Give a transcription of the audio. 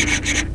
shh, shh, shh.